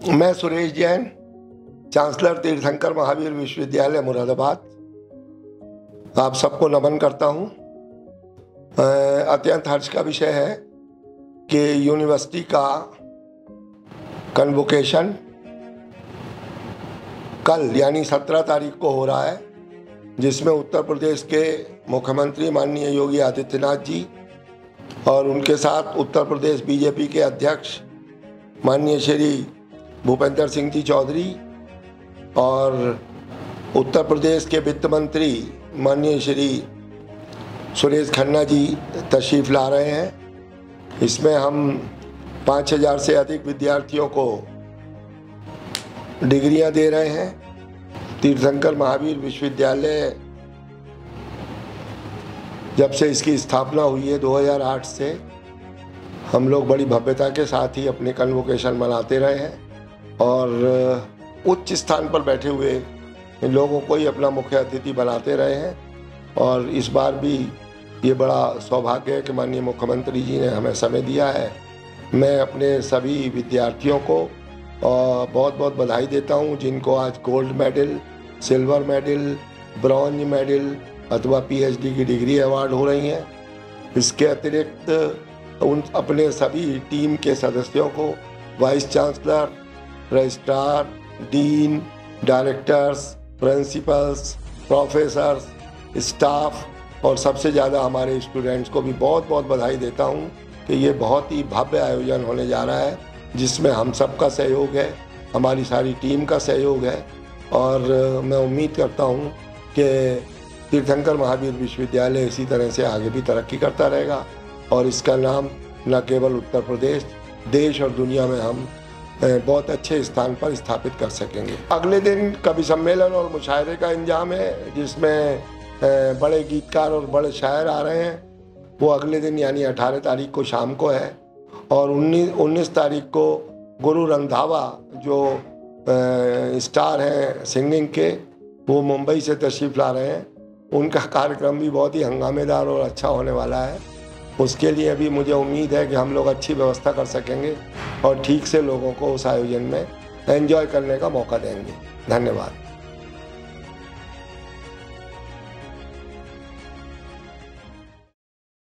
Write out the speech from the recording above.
मैं सुरेश जैन, चांसलर तीर्थंकर महावीर विश्वविद्यालय मुरादाबाद। आप सबको नमन करता हूँ। अत्यंत हर्ष का विषय है कि यूनिवर्सिटी का कन्वोकेशन कल, यानी सत्रह तारीख को हो रहा है, जिसमें उत्तर प्रदेश के मुख्यमंत्री माननीय योगी आदित्यनाथ जी और उनके साथ उत्तर प्रदेश बीजेपी के अध्यक्ष माननीय श्री भूपेंद्र सिंह जी चौधरी और उत्तर प्रदेश के वित्त मंत्री माननीय श्री सुरेश खन्ना जी तशरीफ़ ला रहे हैं। इसमें हम पाँच हज़ार से अधिक विद्यार्थियों को डिग्रियाँ दे रहे हैं। तीर्थंकर महावीर विश्वविद्यालय जब से इसकी स्थापना हुई है 2008 से, हम लोग बड़ी भव्यता के साथ ही अपने कन्वोकेशन मनाते रहे हैं। और उच्च स्थान पर बैठे हुए लोगों को ही अपना मुख्य अतिथि बनाते रहे हैं। और इस बार भी ये बड़ा सौभाग्य है कि माननीय मुख्यमंत्री जी ने हमें समय दिया है। मैं अपने सभी विद्यार्थियों को बहुत बहुत बधाई देता हूँ, जिनको आज gold medal, silver medal, bronze medal अथवा पीएचडी की डिग्री अवार्ड हो रही हैं। इसके अतिरिक्त उन, अपने सभी टीम के सदस्यों को vice chancellor registrar dean directors principals professors staff और सबसे ज़्यादा हमारे स्टूडेंट्स को भी बहुत बहुत बधाई देता हूँ कि ये बहुत ही भव्य आयोजन होने जा रहा है, जिसमें हम सबका सहयोग है, हमारी सारी टीम का सहयोग है और मैं उम्मीद करता हूँ कि तीर्थंकर महावीर विश्वविद्यालय इसी तरह से आगे भी तरक्की करता रहेगा और इसका नाम न केवल उत्तर प्रदेश, देश और दुनिया में हम बहुत अच्छे स्थान पर स्थापित कर सकेंगे। अगले दिन कवि सम्मेलन और मुशायरे का इंजाम है, जिसमें बड़े गीतकार और बड़े शायर आ रहे हैं। वो अगले दिन यानी 18 तारीख को शाम को है और 19 19 तारीख को गुरु रंधावा, जो स्टार हैं सिंगिंग के, वो मुंबई से तशरीफ़ ला रहे हैं। उनका कार्यक्रम भी बहुत ही हंगामेदार और अच्छा होने वाला है। उसके लिए भी मुझे उम्मीद है कि हम लोग अच्छी व्यवस्था कर सकेंगे और ठीक से लोगों को उस आयोजन में एंजॉय करने का मौका देंगे। धन्यवाद।